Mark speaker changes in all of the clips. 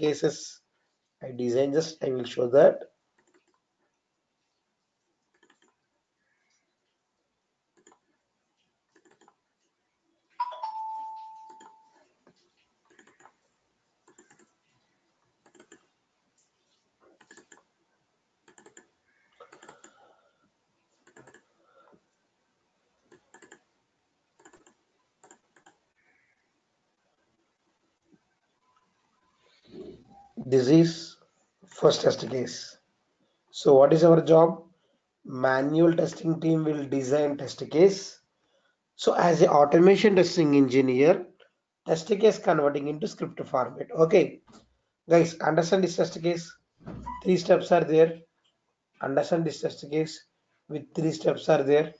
Speaker 1: cases I design just I will show that this is first test case. So what is our job? Manual testing team will design test case. So as a automation testing engineer test case converting into script format. Okay. Guys understand this test case? Three steps are there. Understand this test case. With three steps are there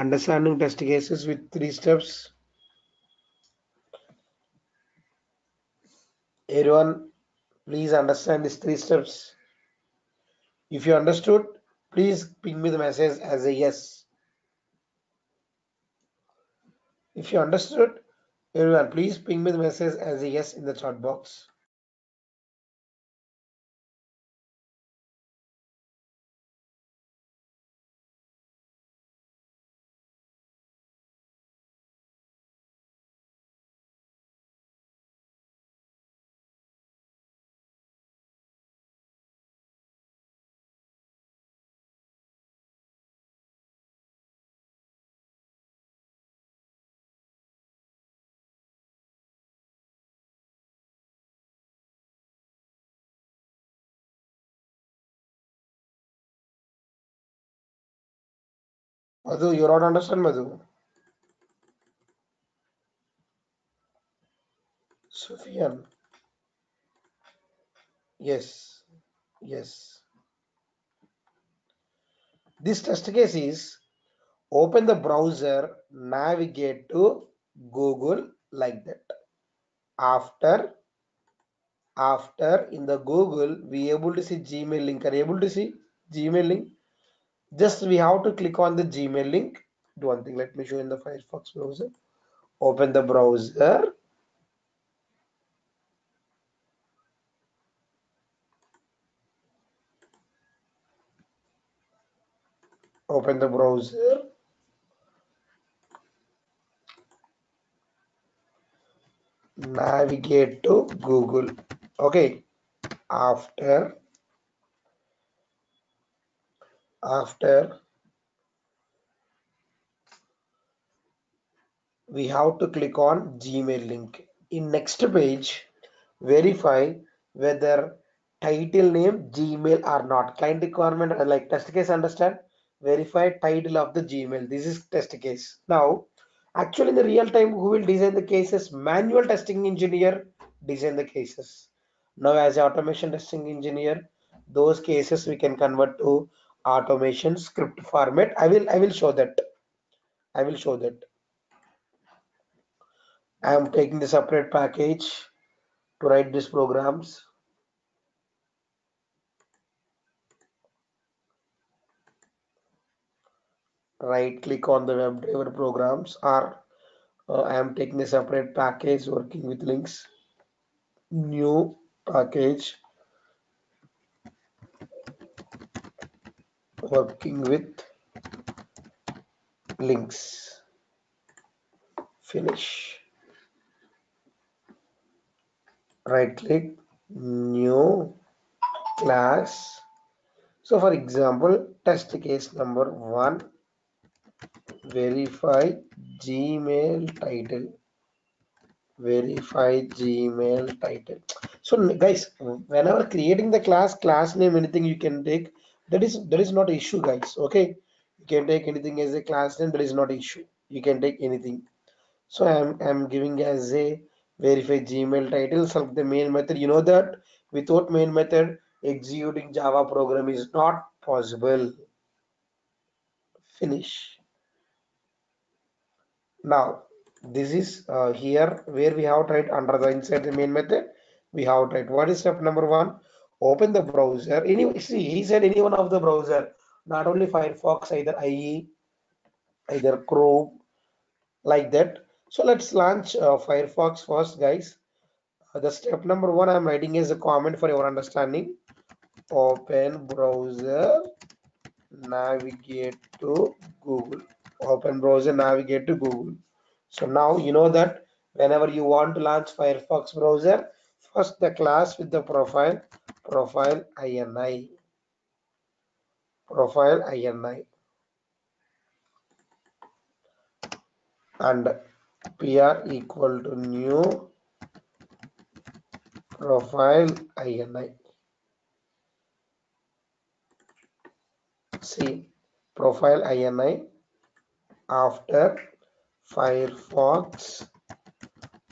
Speaker 1: understanding test cases with three steps. Everyone please understand these three steps. If you understood please ping me the message as a yes. If you understood everyone please ping me the message as a yes in the chat box Madhu, you don't understand Madhu. Sufyan. Yes. Yes. This test case is open the browser, navigate to Google like that. After after in the Google, we able to see Gmail link. Are you able to see Gmail link? Just we have to click on the Gmail link. Do one thing. Let me show in the Firefox browser. Open the browser. Open the browser. Navigate to Google. Okay. After after we have to click on gmail link. In next page verify whether title name gmail or not. Client requirement uh, like test case understand? Verify title of the gmail. This is test case. Now actually in the real time who will design the cases? Manual testing engineer design the cases. Now as automation testing engineer those cases we can convert to automation script format. I will i will show that. I will show that. I am taking the separate package to write these programs. Right click on the web driver programs or uh, i am taking a separate package working with links. New package working with links. Finish. Right click new class. So for example test case number one verify gmail title. Verify gmail title. So guys whenever creating the class class name anything you can take that is that is not issue guys okay? You can take anything as a class name that is not issue. You can take anything. So i'm i'm giving as a verify gmail title select the main method. You know that without main method executing java program is not possible. Finish. Now this is uh, here where we have tried under the inside the main method. We have tried. What is step number one open the browser. Any see he said any one of the browser not only firefox either ie either chrome like that. So let's launch uh, firefox first guys. Uh, the step number one i'm writing is a comment for your understanding. Open browser navigate to google. Open browser navigate to google. So now you know that whenever you want to launch firefox browser first the class with the profile profile ini profile ini and pr equal to new. Profile ini see profile ini after firefox.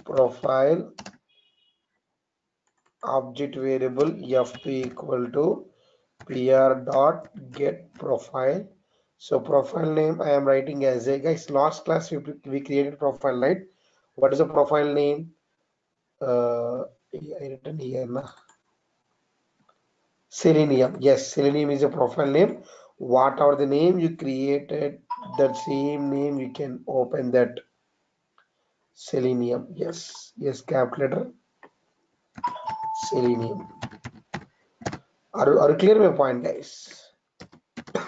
Speaker 1: Profile object variable fp equal to pr dot get profile. So profile name i am writing as a guys last class we, we created profile right? What is the profile name? Uh i written here na? Selenium. Yes selenium is a profile name. Whatever the name you created? That same name you can open that. Selenium. Yes yes cap selenium are, are clear my point guys?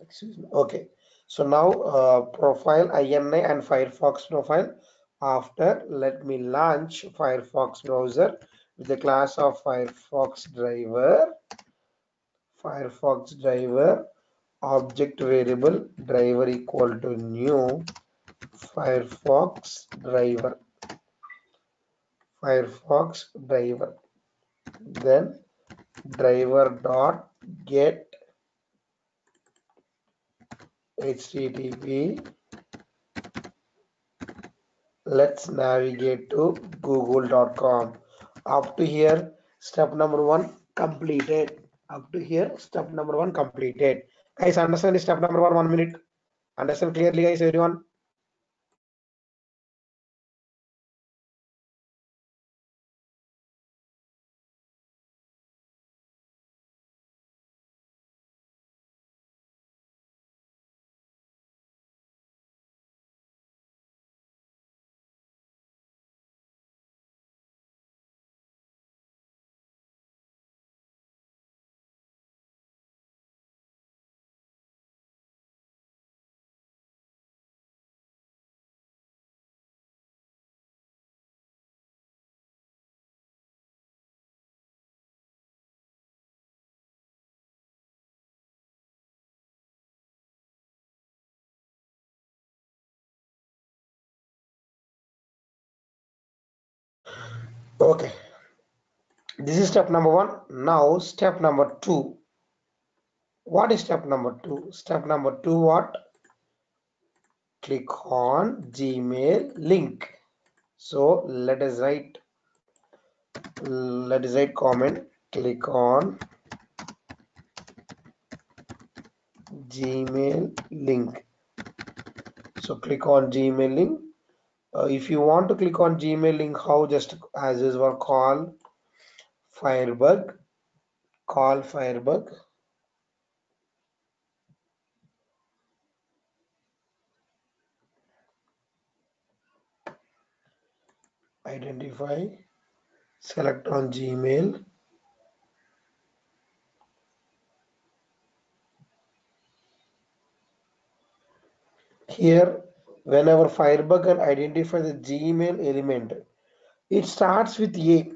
Speaker 1: Excuse me. Okay. So now uh, profile ini and firefox profile. After let me launch firefox browser with the class of firefox driver. Firefox driver object variable driver equal to new. Firefox driver firefox driver. Then driver dot get http let's navigate to google.com up to here step number one completed. Up to here step number one completed. Guys understand step number one one minute? Understand clearly guys everyone okay. This is step number one. Now step number two. What is step number two? Step number two what? Click on gmail link. So let us write let us write comment. Click on gmail link. So click on gmail link uh, if you want to click on gmail link how just as usual call firebug call firebug identify select on gmail. Here whenever firebug identify the gmail element. It starts with a.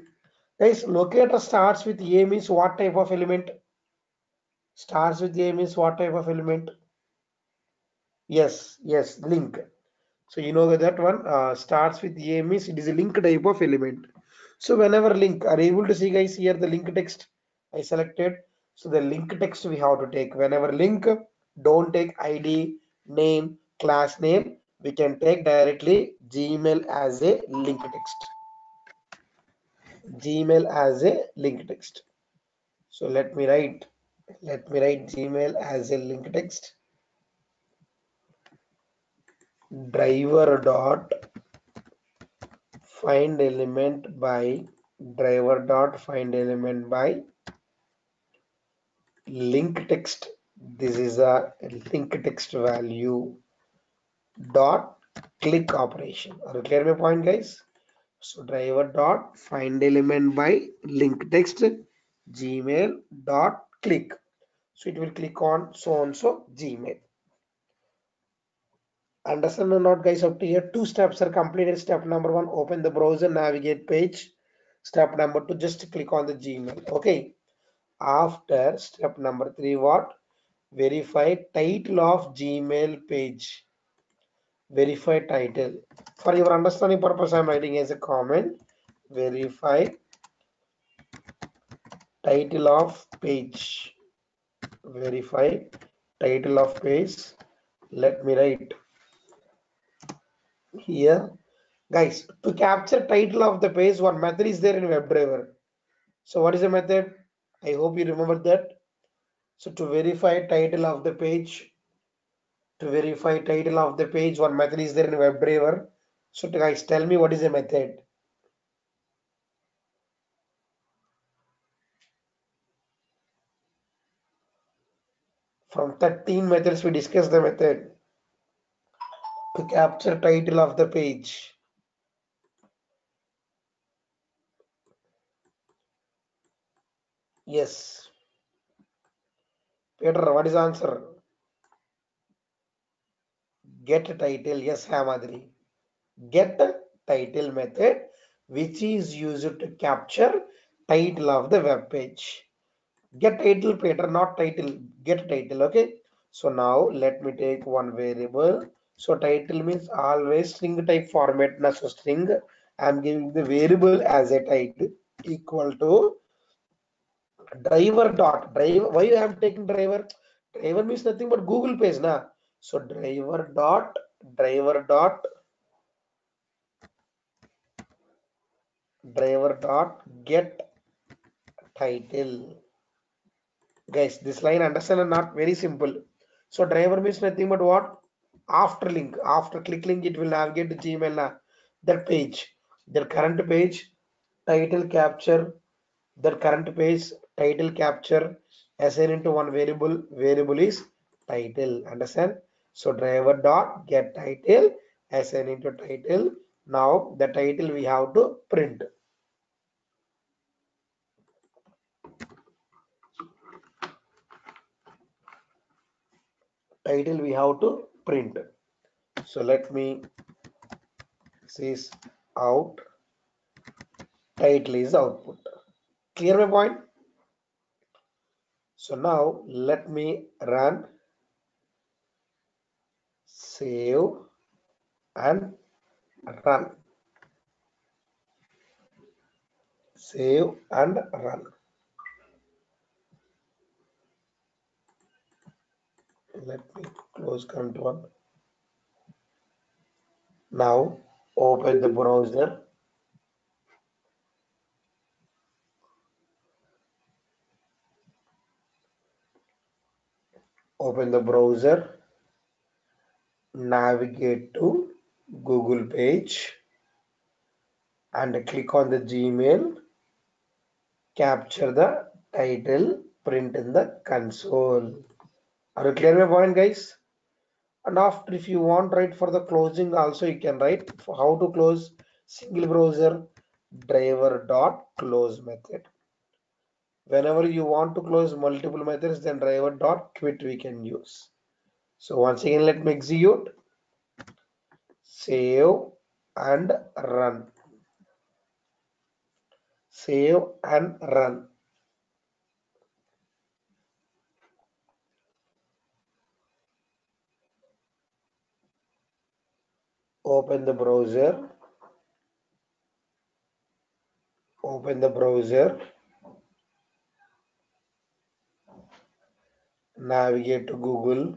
Speaker 1: Guys locator starts with a means what type of element? Starts with a means what type of element? Yes yes link. So you know that one uh, starts with a means it is a link type of element. So whenever link are able to see guys here the link text? I selected. So the link text we have to take. Whenever link don't take id name class name we can take directly gmail as a link text. Gmail as a link text. So let me write let me write gmail as a link text. Driver dot find element by driver dot find element by link text. This is a link text value dot click operation. Are you clear my point guys? So driver dot find element by link text gmail dot click. So it will click on so and so gmail. Understand or not guys up to here two steps are completed. Step number one open the browser navigate page. Step number two just click on the gmail. Okay. After step number three what? Verify title of gmail page verify title. For your understanding purpose i'm writing as a comment. Verify title of page. Verify title of page. Let me write here. Guys to capture title of the page one method is there in webdriver so what is the method? I hope you remember that. So to verify title of the page to verify title of the page one method is there in webdriver so guys tell me what is the method from 13 methods we discussed the method to capture title of the page. Yes. Peter, what is answer? Get title. Yes, Hamadri. Get title method which is used to capture title of the web page. Get title, Peter, not title. Get title. Okay. So now let me take one variable so title means always string type format na so string i'm giving the variable as a title equal to driver dot driver why i am taking driver driver means nothing but google page na so driver dot driver dot driver dot get title. Guys this line understand or not? Very simple. So driver means nothing but what? After link. After click link it will navigate to gmail uh, that page. Their current page title capture. Their current page title capture. Assign into one variable. Variable is title. Understand so driver dot get title assign into title. Now the title we have to print. Title we have to print. So let me this out. Title is output. Clear my point? So now let me run save and run save and run let me close control now open the browser. Open the browser navigate to google page and click on the gmail capture the title print in the console. Are you clear my point guys? And after if you want write for the closing also you can write for how to close single browser driver dot close method. Whenever you want to close multiple methods then driver dot quit we can use so once again let me execute. Save and run. Save and run. Open the browser. Open the browser. Navigate to google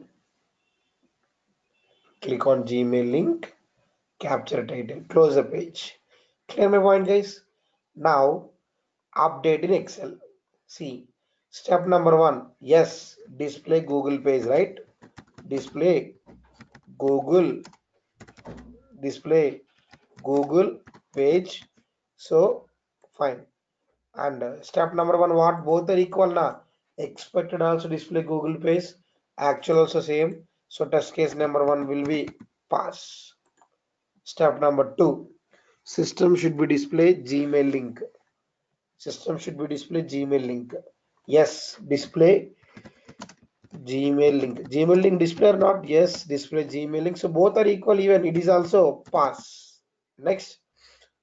Speaker 1: click on gmail link capture title close the page. Clear my point guys? Now update in excel. See step number one yes display google page right? Display google display google page. So fine. And uh, step number one what both are equal now expected also display google page actual also same so test case number one will be pass. Step number two, system should be display Gmail link. System should be display Gmail link. Yes, display Gmail link. Gmail link display or not? Yes, display Gmail link. So both are equal even. It is also pass. Next,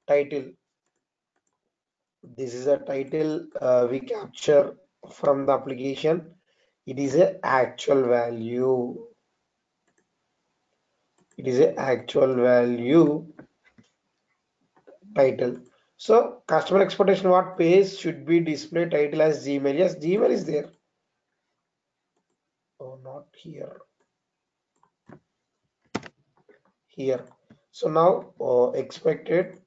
Speaker 1: title. This is a title uh, we capture from the application. It is a actual value. It is a actual value title. So customer expectation what page should be display title as Gmail. Yes, Gmail is there. Oh not here. Here. So now uh, expected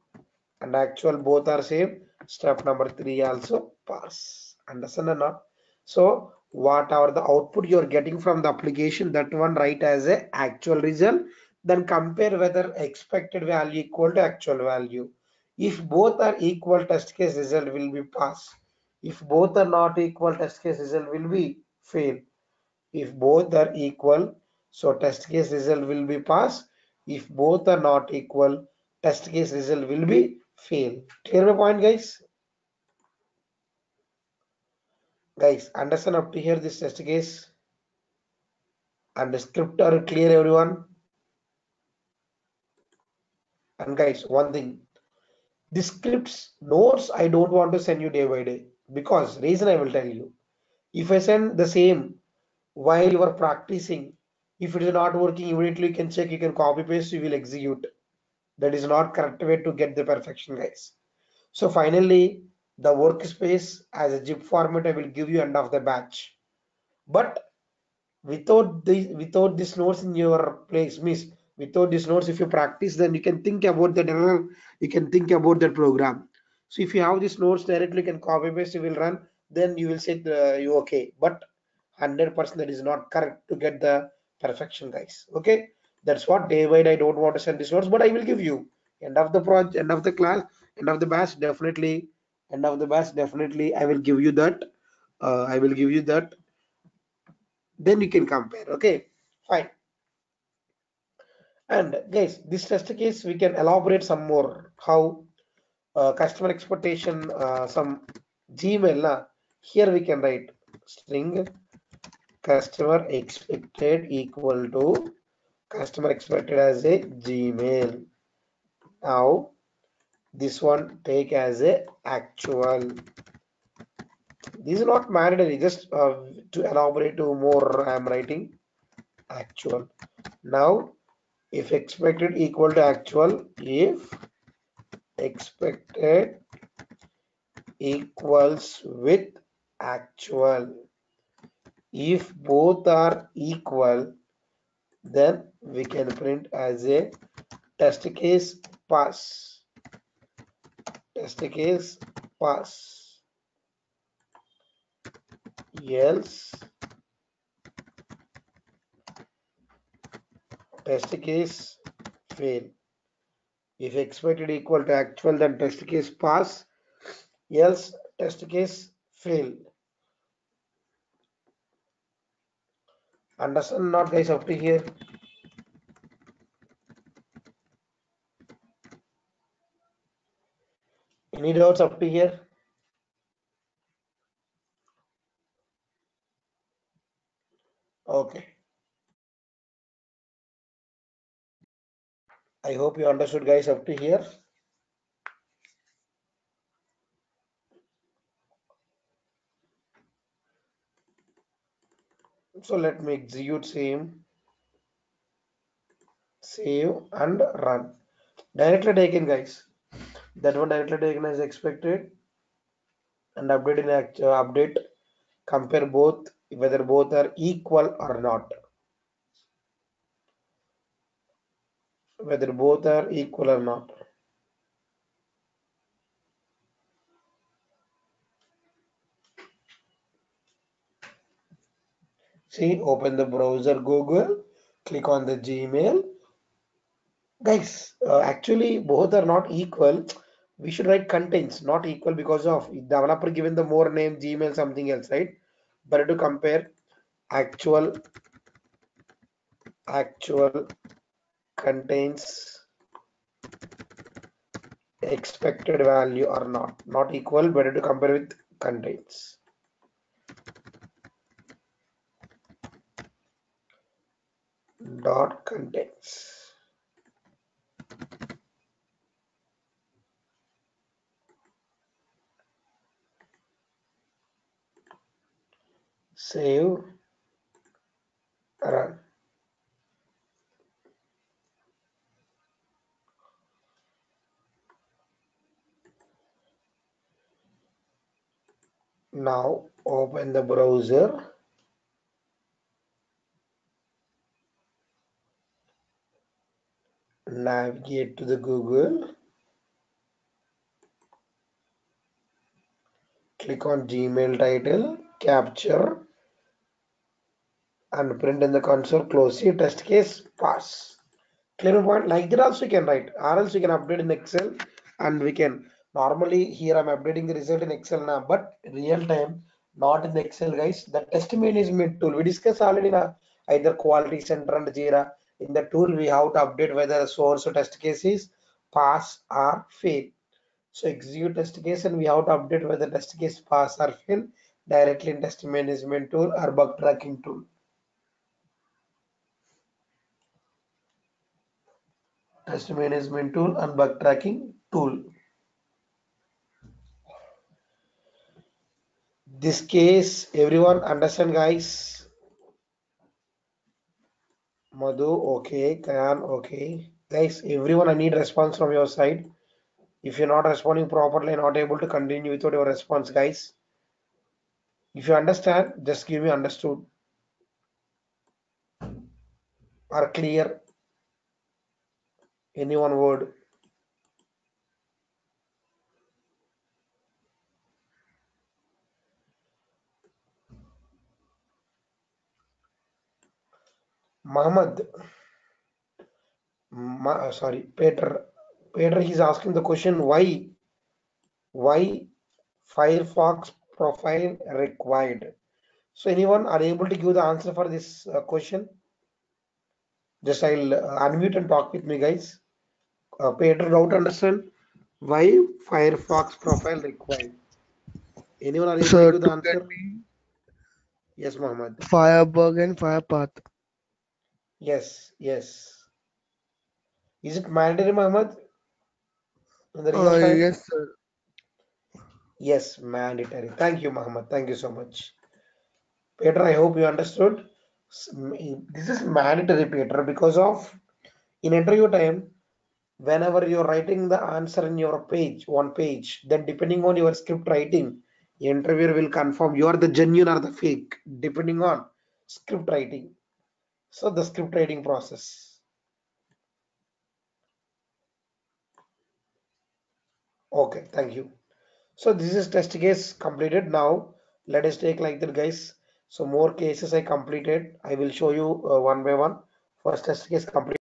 Speaker 1: and actual both are same. Step number three also pass. Understand or not? So whatever the output you are getting from the application? That one write as a actual result then compare whether expected value equal to actual value. If both are equal test case result will be pass. If both are not equal test case result will be fail. If both are equal so test case result will be pass. If both are not equal test case result will be fail. Clear my point guys? Guys understand up to here this test case. And the script are clear everyone and guys one thing the scripts notes i don't want to send you day by day because reason i will tell you. If i send the same while you are practicing if it is not working immediately you can check you can copy paste you will execute. That is not correct way to get the perfection guys. So finally the workspace as a zip format i will give you end of the batch. But without the without this notes in your place miss without this notes if you practice then you can think about that error you can think about that program. So if you have these notes directly you can copy paste you will run then you will say uh, you okay. But 100% that is not correct to get the perfection guys. Okay? That's what day i don't want to send these notes but i will give you. End of the project end of the class end of the batch definitely end of the batch definitely i will give you that uh, i will give you that. Then you can compare okay? Fine and guys this test case we can elaborate some more. How uh, customer expectation uh, some gmail uh, here we can write string customer expected equal to customer expected as a gmail. Now this one take as a actual. This is not mandatory just uh, to elaborate to more i am writing actual. Now if expected equal to actual if expected equals with actual. If both are equal then we can print as a test case pass. Test case pass. Else test case fail. If expected equal to actual then test case pass. Else test case fail. Understand not guys up to here. Any doubts up to here? Okay i hope you understood guys up to here. So let me execute same. Save and run. Directly taken guys. That one directly taken as expected. And update in actual uh, update. Compare both whether both are equal or not whether both are equal or not. See open the browser google click on the gmail. Guys uh, actually both are not equal. We should write contains not equal because of developer given the more name gmail something else right? Better to compare actual actual contains expected value or not. Not equal better to compare with contains. Dot contains. Save. Run now open the browser. Navigate to the google. Click on gmail title capture and print in the console close it test case pass. Clear point like that also you can write. Or else you can update in excel and we can normally here i'm updating the result in excel now but real time not in excel guys. The test management tool we discussed already now either quality center and jira. In the tool we have to update whether the source or test case is pass or fail. So execute test case and we have to update whether test case pass or fail directly in test management tool or bug tracking tool. Test management tool and bug tracking tool. This case, everyone understand guys? Madhu, okay. Kayan, okay. Guys, everyone, I need response from your side. If you're not responding properly, not able to continue without your response, guys. If you understand, just give me understood or clear any one word Muhammad Ma, sorry Peter Peter he's asking the question why why Firefox profile required? So anyone are able to give the answer for this uh, question? Just I'll uh, unmute and talk with me guys. Uh, Peter doubt understand? Why Firefox profile required? Anyone are able
Speaker 2: So
Speaker 1: to give the answer?
Speaker 2: me
Speaker 1: yes Muhammad
Speaker 2: Firebug and Firepath.
Speaker 1: Yes yes is it mandatory Muhammad in the real
Speaker 2: Uh,
Speaker 1: time
Speaker 2: yes, sir.
Speaker 1: Yes, mandatory. Thank you, Muhammad. Thank you so much. Peter, I hope you understood. S- m- This is mandatory, Peter, because of in interview time, whenever you're writing the answer in your page, one page, then depending on your script writing, the interviewer will confirm you are the genuine or the fake, depending on script writing. So the script writing process. Okay, thank you. So this is test case completed. Now let us take like that, guys. So more cases I completed. I will show you uh, one by one. First test case completed.